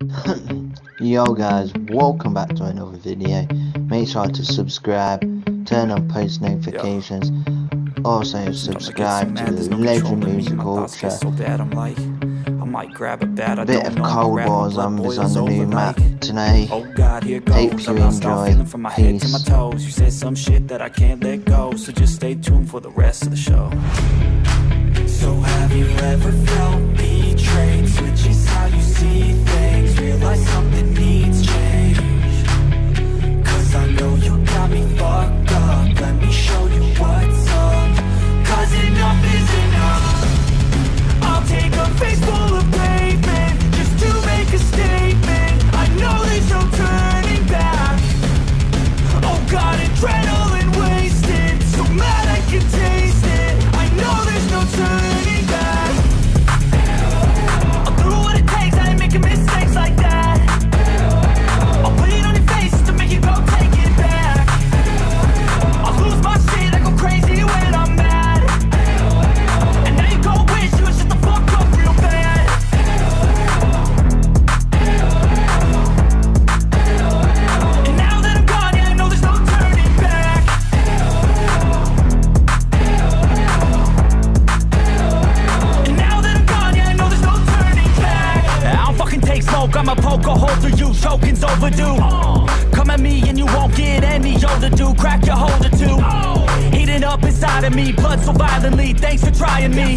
Yo guys, welcome back to another video. Make sure to subscribe, turn on post notifications, also subscribe to the Legend Music Ultra. So bad, I'm like, I might grab a bat. I Bit don't of know, Cold War Zombies on the new map tonight. Oh God, here goes. Hope you enjoy. from my head to my toes. You said some shit that I can't let go, so just stay tuned for the rest of the show. So have you ever felt smoke, I'ma poke a you, choking's overdue. Come at me and you won't get any older, dude. Crack your holder too. Heating up inside of me, blood so violently. Thanks for trying me.